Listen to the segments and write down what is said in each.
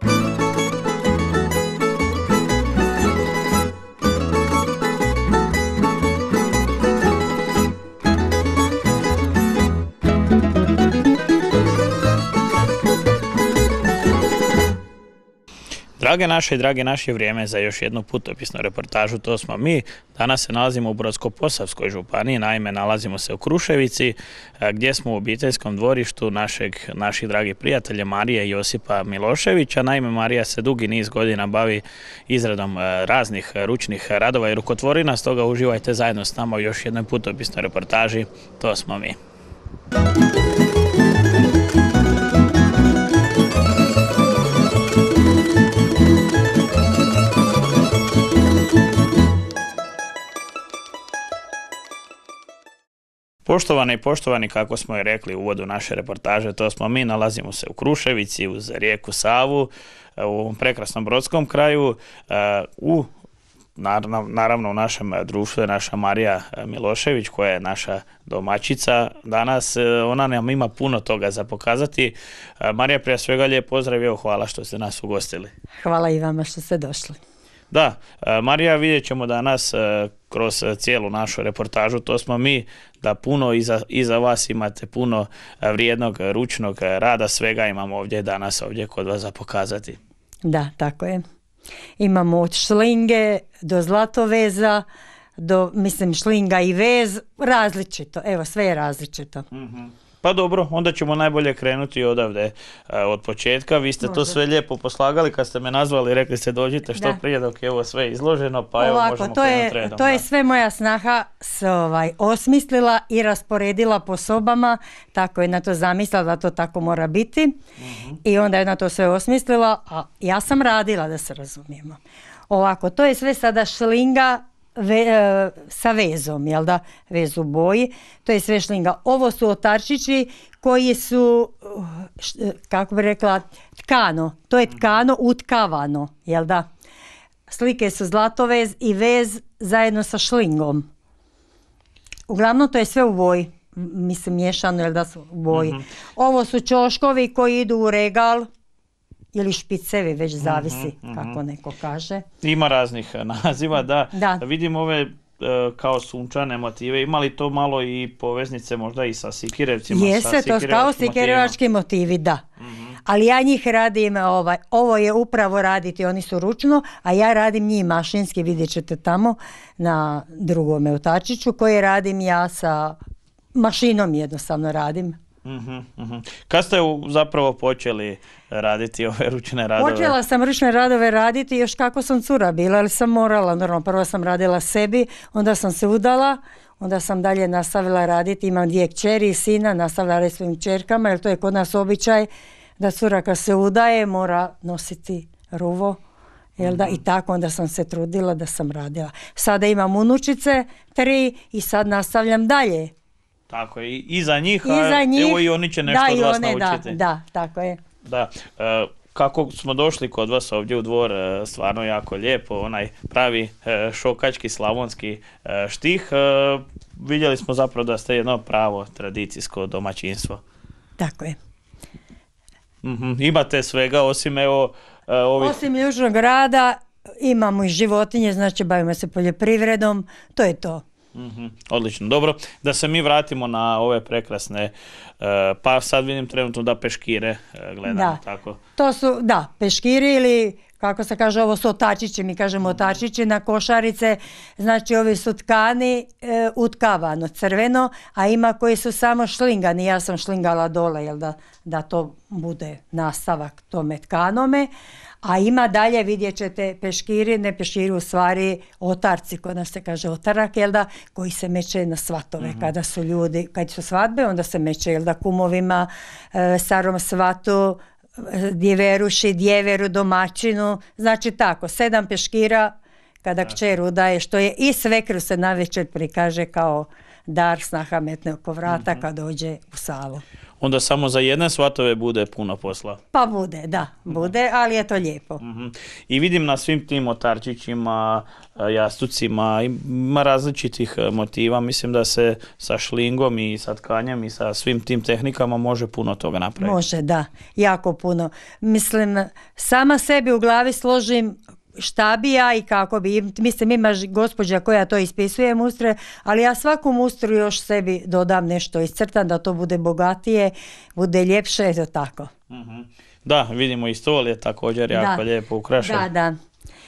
Thank you. Drage naše i drage naše vrijeme za još jednu putopisnu reportažu, to smo mi. Danas se nalazimo u Brodsko-Posavskoj županiji, naime nalazimo se u Kruševici, e, gdje smo u obiteljskom dvorištu našeg, naših dragih prijatelja Marije i Josipa Miloševića. Naime, Marija se dugi niz godina bavi izradom e, raznih ručnih radova i rukotvorina, stoga uživajte zajedno s nama u još jednoj putopisnoj reportaži, to smo mi. Poštovani i poštovani, kako smo i rekli u uvodu naše reportaže, to smo mi, nalazimo se u Kruševici, uz rijeku Savu, u ovom prekrasnom brodskom kraju, e, u Naravno, u našem društvu je naša Marija Milošević koja je naša domaćica. Danas e, ona nam ima puno toga za pokazati. E, Marija, prije svega lijep pozdrav i hvala što ste nas ugostili. Hvala i vama što ste došli. Da, e, Marija, vidjet ćemo danas e, kroz cijelu našu reportažu, to smo mi, da puno iza, iza vas imate puno e, vrijednog ručnog rada, svega imamo ovdje danas ovdje kod vas za pokazati. Da, tako je. Imamo od šlinge do zlatoveza, do, mislim, šlinga i vez, različito. Evo, sve je različito. Mhm. Pa dobro, onda ćemo najbolje krenuti odavde e, od početka. Vi ste to sve lijepo poslagali kad ste me nazvali, rekli ste dođite što prije dok je ovo sve izloženo, pa evo možemo to je, redom, To je sve moja snaha se ovaj, osmislila i rasporedila po sobama, tako je na to zamislila da to tako mora biti mhm. i onda je na to sve osmislila, a ja sam radila da se razumijemo. Ovako, to je sve sada šlinga ve, sa vezom, jel da, vezu boji, to je sve šlinga. Ovo su otarčići koji su, kako bi rekla, tkano, to je tkano utkavano, jel da. Slike su zlatovez i vez zajedno sa šlingom. Uglavnom to je sve u boji, mislim miješano, jel da su u boji. Mhm. Ovo su čoškovi koji idu u regal, ili špicevi, već mhm, zavisi mhm. kako neko kaže. Ima raznih eh, naziva, da. da. Vidim ove eh, kao sunčane motive, ima li to malo i poveznice možda i sa sikirevcima? Jeste, to kao sikirevački motivi, da. Mhm. Ali ja njih radim, ovaj, ovo je upravo raditi, oni su ručno, a ja radim njih mašinski, vidjet ćete tamo na drugom otačiću, koji radim ja sa mašinom jednostavno radim. Uh-huh, uh Kad ste zapravo počeli raditi ove ručne radove? Počela sam ručne radove raditi još kako sam cura bila, ali sam morala, normalno prvo sam radila sebi, onda sam se udala, onda sam dalje nastavila raditi, imam dvije kćeri i sina, nastavila raditi svojim čerkama, jer to je kod nas običaj da cura kad se udaje mora nositi ruvo, jel da, i mhm. tako onda sam se trudila da sam radila. Sada imam unučice, tri i sad nastavljam dalje tako je, i za njih, a njih, evo i oni će nešto da, od vas one, naučiti. Da, da, tako je. Da, e, kako smo došli kod vas ovdje u dvor, e, stvarno jako lijepo, onaj pravi e, šokački slavonski štih. Vidjeli smo zapravo da ste jedno pravo tradicijsko domaćinstvo. Tako je. Mhm, imate svega osim evo ovih... Osim južnog rada imamo i životinje, znači bavimo se poljoprivredom, to je to. Mhm, odlično, dobro. Da se mi vratimo na ove prekrasne, e, pa sad vidim trenutno da peškire uh, gledamo da. tako. To su, da, peškiri ili kako se kaže, ovo su otačići, mi kažemo otačići na košarice, znači ovi su tkani e, utkavano crveno, a ima koji su samo šlingani, ja sam šlingala dole, jel da, da to bude nastavak tome tkanome, a ima dalje, vidjet ćete peškiri, ne peškiri u stvari otarci, kod nas se kaže otarak, jel da, koji se meče na svatove, mhm. kada su ljudi, kad su svatbe, onda se meče, jel da, kumovima, e, starom svatu, e, djeveruši, djeveru, domaćinu, znači tako, sedam peškira, kada kćer udaje, što je i svekru se večer prikaže kao dar snaha metne oko vrata mm kad dođe u salu. Onda samo za jedne svatove bude puno posla. Pa bude, da, bude, ali je to lijepo. Mhm. I vidim na svim tim otarčićima, e, jastucima, ima različitih e, motiva. Mislim da se sa šlingom i sa tkanjem i sa svim tim tehnikama može puno toga napraviti. Može, da, jako puno. Mislim, sama sebi u glavi složim šta bi ja i kako bi. Mislim, ima ž- gospođa koja to ispisuje mustre, ali ja svaku mustru još sebi dodam nešto iscrtam da to bude bogatije, bude ljepše, eto tako. Mhm. Da, vidimo i stol je također jako Da. lijepo ukrašen. Da, da.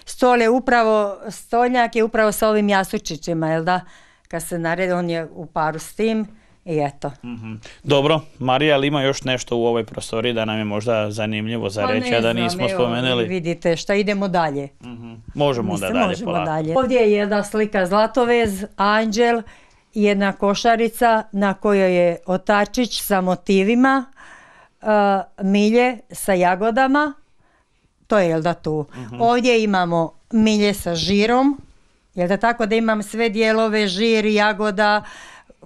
Stol je upravo, stolnjak je upravo sa ovim jasučićima, jel da? Kad se naredi, on je u paru s tim i eto. Mhm. Dobro, Marija, ali ima još nešto u ovoj prostoriji da nam je možda zanimljivo za Pa reći, a da nismo evo, spomenuli? Vidite šta idemo dalje. Mhm. Možemo onda dalje možemo polako. dalje. Ovdje je jedna slika Zlatovez, anđel, jedna košarica na kojoj je otačić sa motivima, uh, milje sa jagodama, to je jel da tu. Mhm. Ovdje imamo milje sa žirom, jel da tako da imam sve dijelove, žir, jagoda,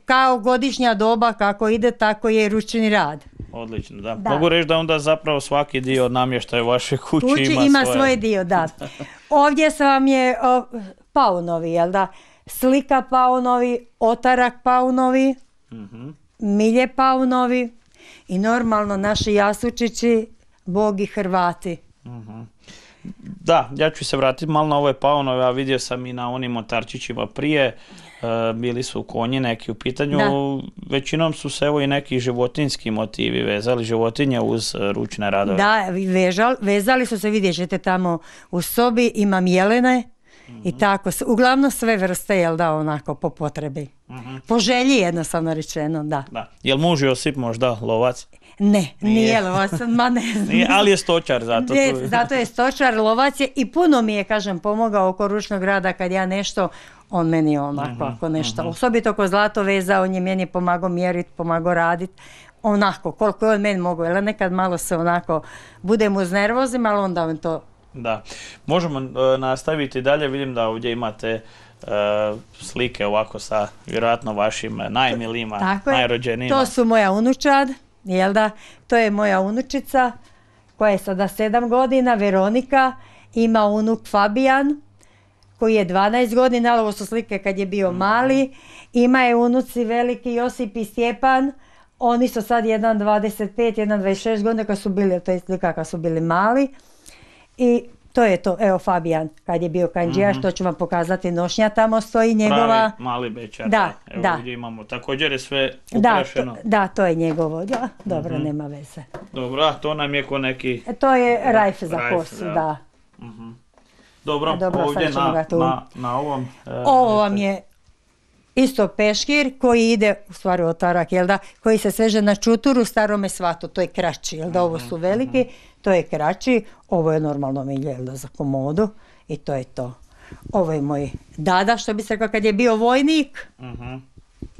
kao godišnja doba kako ide, tako je i ručni rad. Odlično, da. Da. Mogu reći da onda zapravo svaki dio namještaja u vašoj kući, Kući ima, ima, svoje. svoj dio, da. Ovdje sam je o, paunovi, jel da? Slika paunovi, otarak paunovi, Mhm. milje paunovi i normalno naši jasučići, bogi Hrvati. Da, ja ću se vratiti malo na ove paunove, a vidio sam i na onim otarčićima prije, bili su konji neki u pitanju, Da. većinom su se evo i neki životinski motivi vezali, životinje uz e, ručne radove. Da, vežal, vezali su se, vidjet ćete tamo u sobi, imam jelene i tako, s- uglavnom sve vrste, jel da, onako po potrebi. Po želji jednostavno rečeno, da. Da. Jel muž Josip možda lovac? Ne, nije, Nije. lovac, ma ne znam. Nije, ali je stočar zato. Ne, tu- zato je stočar, lovac je i puno mi je, kažem, pomogao oko ručnog rada kad ja nešto, on meni onako, ako nešto, osobito oko zlato veza, on je meni pomagao mjeriti, pomagao raditi, onako, koliko je on meni mogao, jer nekad malo se onako, budem uz nervozim, ali onda on to, Da. Možemo e, nastaviti dalje, vidim da ovdje imate e, slike ovako sa vjerojatno vašim najmilijima, tako je, najrođenijima. to su moja unučad, jel da, to je moja unučica, koja je sada sedam godina, Veronika, ima unuk Fabijan, koji je 12 godina, ali ovo su slike kad je bio mali. Ima je unuci veliki Josip i Stjepan, oni su sad jedan 25, jedan 26 godina kad su bili, to je slika kad su bili mali. I to je to, evo Fabijan, kad je bio kanđijaš, to ću vam pokazati, nošnja tamo stoji njegova. Pravi mali bečar. Da, Evo da. ovdje imamo. Također je sve Da, ukrašeno. to, da, to je njegovo. Da, dobro, Mhm. nema veze. Dobro, a to nam je ko neki... To je rajf za kosu, da. da. Dobro, A dobro, ovdje na, na, na ovom... e, Ovo vam je isto peškir koji ide, u stvari otarak, jel da, koji se sveže na čuturu starome svatu, to je kraći, jel da, ovo su veliki, to je kraći, ovo je normalno milje, jel da, za komodu i to je to. Ovo je moj dada, što bi se rekao kad je bio vojnik, Mhm.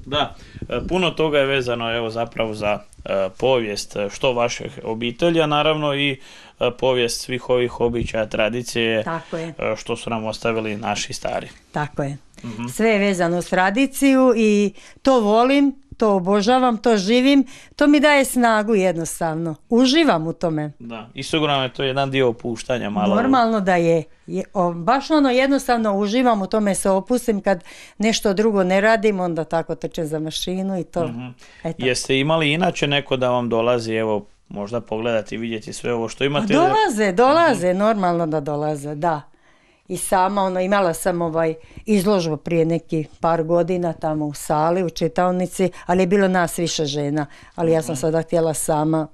Da, e, puno toga je vezano evo zapravo za e, povijest e, što vaših obitelji, a naravno i e, povijest svih ovih običaja, tradicije Tako je. e, što su nam ostavili naši stari. tako je. Sve je vezano uz tradiciju i to volim, to obožavam, to živim, to mi daje snagu jednostavno. Uživam u tome. Da, i sigurno je to jedan dio opuštanja malo. Normalno da je. je o, baš ono jednostavno uživam u tome se opustim kad nešto drugo ne radim, onda tako trčem za mašinu i to. Eto. Jeste imali inače neko da vam dolazi, evo, možda pogledati i vidjeti sve ovo što imate? dolaze, dolaze, normalno da dolaze, da. I sama, ono, imala sam ovaj izložbu prije neki par godina tamo u sali, u čitaonici, ali je bilo nas više žena. Ali ja sam sada htjela sama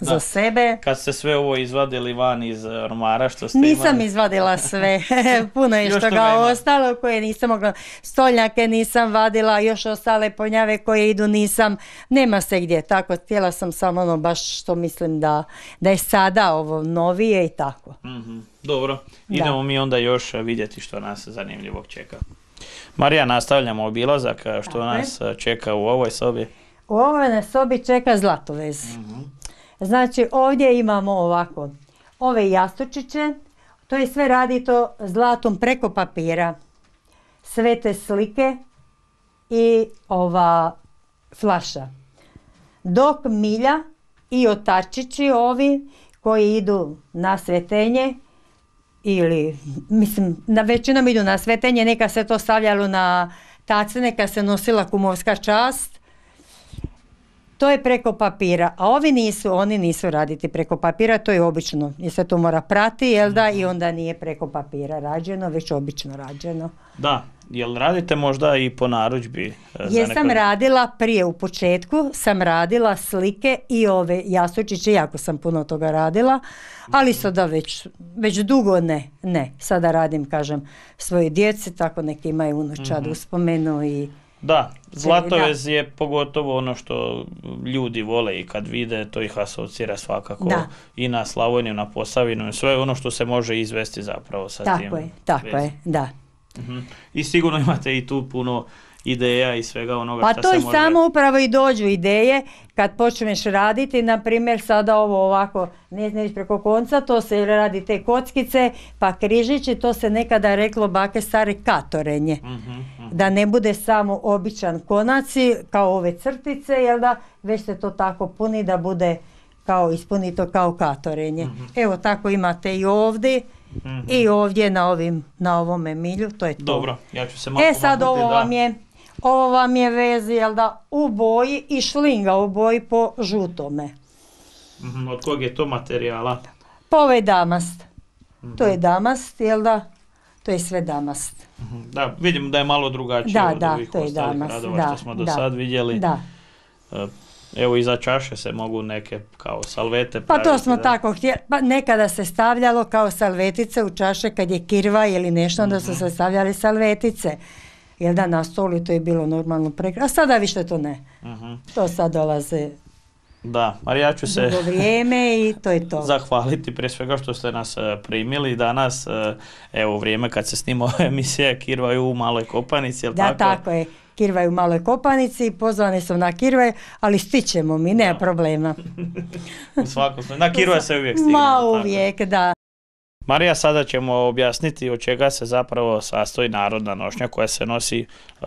za sebe. Kad ste sve ovo izvadili van iz e, ormara što ste Nisam imali? izvadila sve, puno je što ga ostalo koje nisam mogla, stolnjake nisam vadila, još ostale ponjave koje idu nisam, nema se gdje, tako, htjela sam samo ono baš što mislim da, da je sada ovo novije i tako. Mhm, Dobro, idemo mi onda još vidjeti što nas zanimljivog čeka. Marija, nastavljamo obilazak što nas e, čeka u ovoj sobi. U ovoj sobi čeka zlatovez. Znači ovdje imamo ovako, ove jastučiće, to je sve radi to zlatom preko papira. Sve te slike i ova flaša. Dok milja i otačići ovi koji idu na svetenje ili, mislim, na većinom idu na svetenje, neka se to stavljalo na tace, neka se nosila kumovska čast, to je preko papira, a ovi nisu, oni nisu raditi preko papira, to je obično, jer se to mora prati, jel da, i onda nije preko papira rađeno, već obično rađeno. Da, jel radite možda i po narudžbi? e, za Jesam neko- radila prije u početku, sam radila slike i ove jasučiće, jako sam puno toga radila, ali sada već, već dugo ne, ne. Sada radim, kažem, svoje djeci, tako neki imaju unučad Mhm. uspomenu i Da, zlatovez je pogotovo ono što ljudi vole i kad vide, to ih asocira svakako Da. i na Slavoniju, na Posavinu, i sve ono što se može izvesti zapravo sa tim. tako je, tako vezom. je, da. Mhm. I sigurno imate i tu puno ideja i svega onoga Pa što to i može... samo upravo i dođu ideje kad počneš raditi, na primjer sada ovo ovako, ne znam preko konca, to se radi te kockice, pa križići, to se nekada reklo bake stare katorenje. Mhm, mhm. Da ne bude samo običan konaci kao ove crtice, jel da, već se to tako puni da bude kao ispunito kao katorenje. Evo tako imate i ovdje Mhm. i ovdje na ovim na ovome milju, to je to. Dobro, ja ću se malo E sad ovo da. vam je ovo vam je vez, jel da, u boji i šlinga u boji po žutome. Mhm, Od kog je to materijala? Pa ovo je damast. To Mhm. je damast, jel da? To je sve damast. Mhm, Da, vidim da je malo drugačije Da, od da, ovih to je ostalih damas, radova da, što smo do da, sad vidjeli. Da. E, Evo i za čaše se mogu neke kao salvete Pa to praviti, smo da. tako htjeli. Pa nekada se stavljalo kao salvetice u čaše kad je kirva ili nešto, onda su se stavljali salvetice. Jel da na stolu to je bilo normalno prekrasno. A sada više to ne. Mhm. To sad dolaze Da, ali ja ću se vrijeme i to je to. zahvaliti prije svega što ste nas e, primili danas, e, evo vrijeme kad se snima emisija Kirvaju u maloj kopanici, jel Da, tako? tako je. Kirvaj u maloj kopanici, pozvani su na Kirvaj, ali stićemo mi, nema Da. problema. U svakom slučaju. Na Kirva se uvijek stigne. Ma jel tako? uvijek, da. Marija, sada ćemo objasniti od čega se zapravo sastoji narodna nošnja koja se nosi e,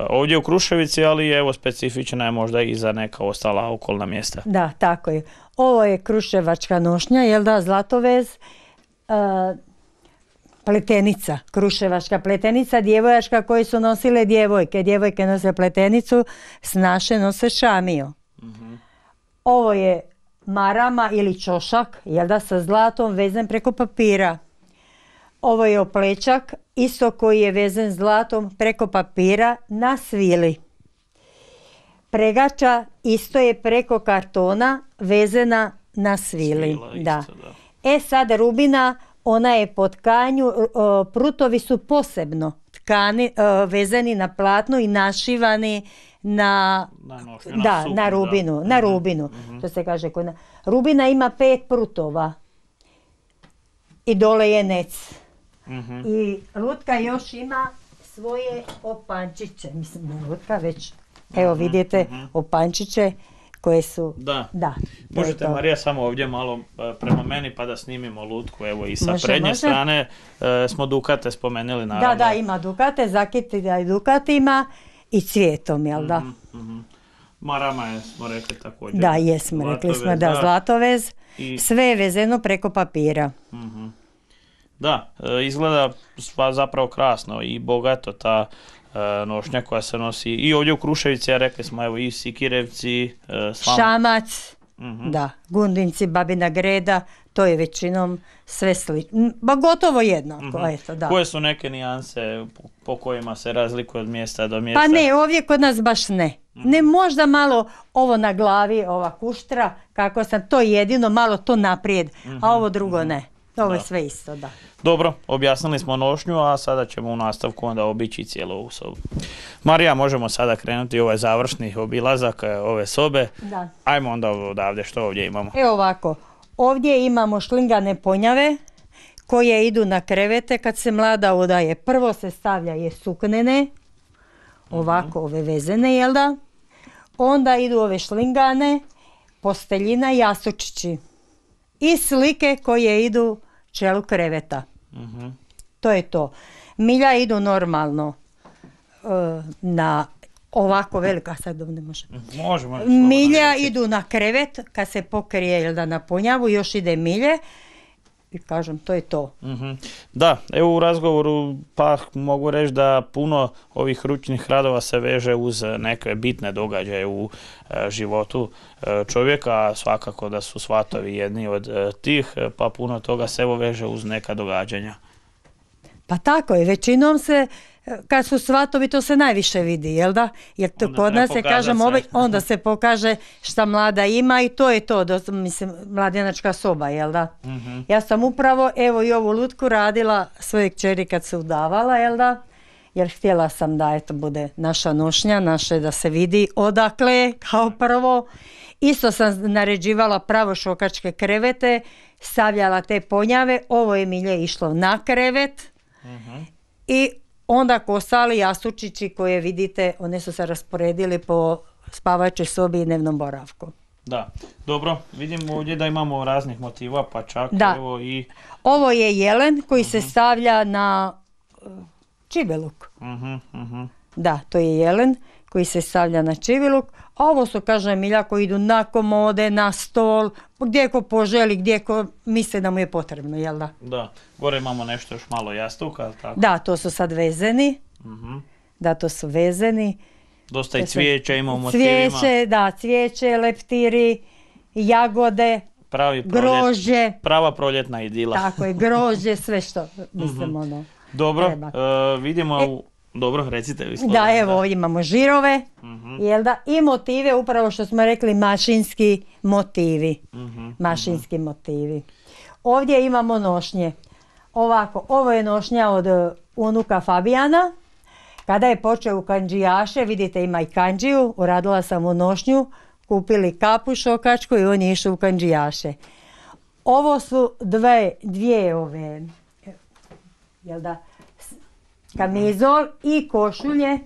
ovdje u Kruševici, ali evo specifična je možda i za neka ostala okolna mjesta. Da, tako je. Ovo je kruševačka nošnja, jel da, zlatovez, e, pletenica, kruševačka pletenica, djevojačka koji su nosile djevojke. Djevojke nose pletenicu, snaše nose šamio. Ovo je marama ili čošak, jel da, sa zlatom vezen preko papira. Ovo je oplečak, isto koji je vezen zlatom preko papira na svili. Pregača isto je preko kartona vezena na svili. Svila isto, da. E sad rubina, ona je po tkanju, prutovi su posebno tkani, o, vezani na platnu i našivani na Na nošnju, na da, na da. rubinu, na Mhm, rubinu. To se kaže. Rubina ima pet prutova. I dole je nec. Mhm. I lutka još ima svoje opančiće. Mislim, ne lutka već. Evo vidite opančiće koje su... Mhm, Da. Da. Možete. Marija samo ovdje malo e, prema meni pa da snimimo lutku, evo i sa Može, prednje može. strane e, smo Dukate spomenuli naravno. Da, da, ima dukate, zakiti da i dukatima i cvijetom, jel da? Mhm. Marama je, smo rekli također. Da, jesmo, rekli smo da, zlatovez. I- Sve je vezeno preko papira. Mhm. Da, e, izgleda zapravo krasno i bogato ta e, nošnja koja se nosi i ovdje u Kruševici, a rekli smo evo i Sikirevci, e, Slam- Šamac, Mhm. da, gundinci, babina greda, to je većinom sve slično. Ba gotovo jednako, Mhm. eto, da. Koje su neke nijanse po, po kojima se razlikuje od mjesta do mjesta? Pa ne, ovdje kod nas baš ne. Ne možda malo ovo na glavi, ova kuštra, kako sam, to jedino malo to naprijed, a ovo drugo ne. Ovo je Da. sve isto, da. Dobro, objasnili smo nošnju, a sada ćemo u nastavku onda obići cijelu ovu sobu. Marija, možemo sada krenuti ovaj završni obilazak e, ove sobe. Da. Ajmo onda odavde, što ovdje imamo? Evo ovako, ovdje imamo šlingane ponjave koje idu na krevete kad se mlada udaje. Prvo se stavlja je suknene, ovako ove vezene, jel da? Onda idu ove šlingane, posteljina i jastučići. I slike koje idu čelu kreveta. Mhm. To je to. Milja idu normalno e, na ovako velika, sad ne može. Može, može. Milja idu na krevet, kad se pokrije jel da na ponjavu, još ide milje i kažem, to je to. Mhm. Da, evo u razgovoru pa mogu reći da puno ovih ručnih radova se veže uz neke bitne događaje u e, životu e, čovjeka, svakako da su svatovi jedni od e, tih, e, pa puno toga se evo veže uz neka događanja. Pa tako je, većinom se, e, kad su svatovi, to se najviše vidi, jel da? Jer to Onda kod nas se pokazat kaže, sve. onda se pokaže šta mlada ima i to je to, dos- mislim, mladenačka soba, jel da? Mhm. Ja sam upravo, evo i ovu lutku radila svoje kćeri kad se udavala, jel da? Jer htjela sam da eto bude naša nošnja, naše da se vidi odakle kao prvo. Isto sam naređivala pravo šokačke krevete, stavljala te ponjave, ovo je milje išlo na krevet i onda kosali jastučići koje vidite, one su se rasporedili po spavačoj sobi i dnevnom boravku. Da, dobro, vidimo ovdje da imamo raznih motiva, pa čak Da. evo i... Ovo je jelen koji se stavlja na e, čibeluk. mhm, mhm. Da, to je jelen koji se stavlja na čiviluk, a ovo su, kažem, milja koji idu na komode, na stol, gdje ko poželi, gdje ko misli da mu je potrebno, jel da? Da, gore imamo nešto još malo jastuka, tako? Da, to su sad vezeni, Mhm. da, to su vezeni. Dosta i cvijeća ima u motivima. Cvijeće, da, cvijeće, leptiri, jagode, Pravi proljet, grožđe, prava proljetna idila. tako je, grožđe, sve što, mislim, ono. Dobro, e, vidimo... E, u- Dobro, recite vi Da, evo ovdje imamo žirove, Mhm, jel da, i motive, upravo što smo rekli, mašinski motivi. mhm. mašinski motivi. Ovdje imamo nošnje. Ovako, ovo je nošnja od e, unuka Fabijana. Kada je počeo u kanđijaše, vidite ima i kanđiju, uradila sam mu nošnju, kupili kapu šokačku i on je išao u kanđijaše. Ovo su dve, dvije ove, jel da, kamizol i košulje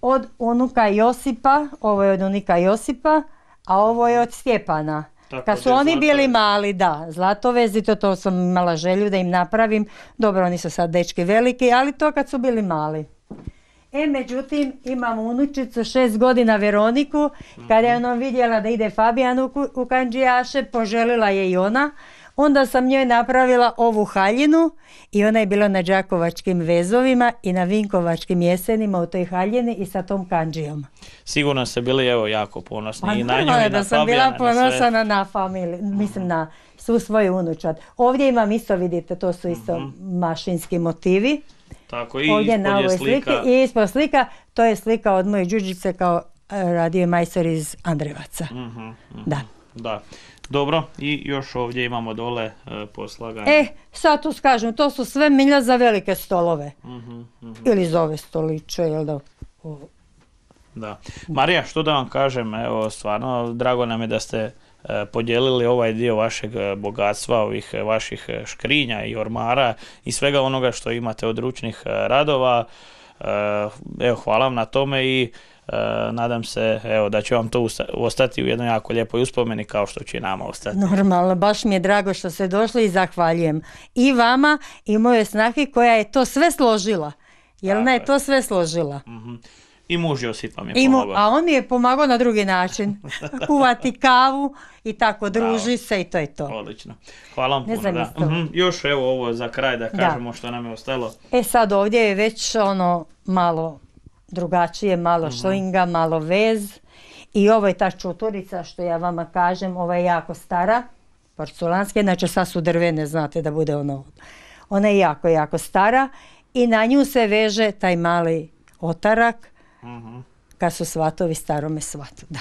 od unuka Josipa, ovo je od unika Josipa, a ovo je od Stjepana. Tako Kad su oni bili mali, da, zlatovezi, to, to sam imala želju da im napravim. Dobro, oni su sad dečki veliki, ali to kad su bili mali. E, međutim, imam unučicu šest godina Veroniku, kada je ona vidjela da ide Fabijan u, u kanđijaše, poželila je i ona. Onda sam njoj napravila ovu haljinu i ona je bila na Đakovačkim vezovima i na Vinkovačkim jesenima u toj haljini i sa tom kanđijom. Sigurno ste bili evo jako ponosni Pa i na nju normalno i je na da sam Fabijana, bila na ponosana na familiju, mislim na svu svoju unučad. Ovdje imam isto, vidite, to su isto Mhm. mašinski motivi. Tako i Ovdje ispod na je ovoj slika. sliki i ispod slika, to je slika od moje đuđice kao e, radio je majstor iz Andrevaca. Mhm, mhm. Da. Da. Dobro, i još ovdje imamo dole e, poslaganje. E, sad tu skažem, to su sve milja za velike stolove. Mhm, mhm. Ili za ove stoliče, jel da? o, Da. Marija, što da vam kažem, evo stvarno drago nam je da ste e, podijelili ovaj dio vašeg e, bogatstva, ovih e, vaših škrinja i ormara i svega onoga što imate od ručnih radova. Evo, hvala vam na tome i nadam se evo, da će vam to ostati u jednoj jako lijepoj uspomeni kao što će i nama ostati. Normalno, baš mi je drago što ste došli i zahvaljujem. I vama i mojoj snahi koja je to sve složila. Jel Tako je to sve složila. Mhm. I muž Josip vam je I mu- pomogao. a on mi je pomagao na drugi način. Kuvati kavu i tako druži se i to je to. Odlično. Hvala vam Ne puno. Da. Mhm. Još evo ovo za kraj da Da. kažemo što nam je ostalo. E sad ovdje je već ono malo drugačije, malo Mhm. šlinga, malo vez. I ovo je ta čuturica što ja vama kažem, ova je jako stara, porculanska, inače sad su drvene, znate da bude ono. Ona je jako, jako stara i na nju se veže taj mali otarak Mhm. Kad su svatovi starome svatu. Da.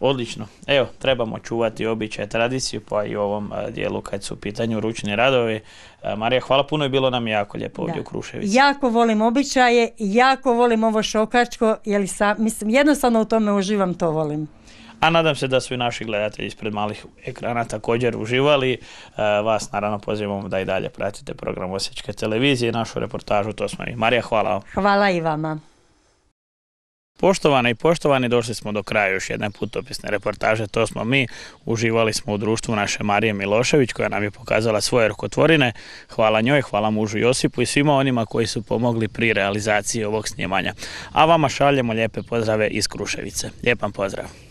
Odlično. Evo, trebamo čuvati običaj tradiciju, pa i u ovom a, dijelu kad su u pitanju ručni radovi. A, Marija, hvala puno i bilo nam jako lijepo ovdje Da. u Kruševici. Jako volim običaje, jako volim ovo šokačko, jer sam, mislim, jednostavno u tome uživam, to volim. A nadam se da su i naši gledatelji ispred malih ekrana također uživali. A, vas naravno pozivamo da i dalje pratite program Osječke televizije, našu reportažu, to smo i. Marija, hvala vam. Hvala i vama. Poštovane i poštovani, došli smo do kraja još jedne putopisne reportaže, to smo mi, uživali smo u društvu naše Marije Milošević koja nam je pokazala svoje rukotvorine, hvala njoj, hvala mužu Josipu i svima onima koji su pomogli pri realizaciji ovog snimanja. A vama šaljemo lijepe pozdrave iz Kruševice. Lijepan pozdrav!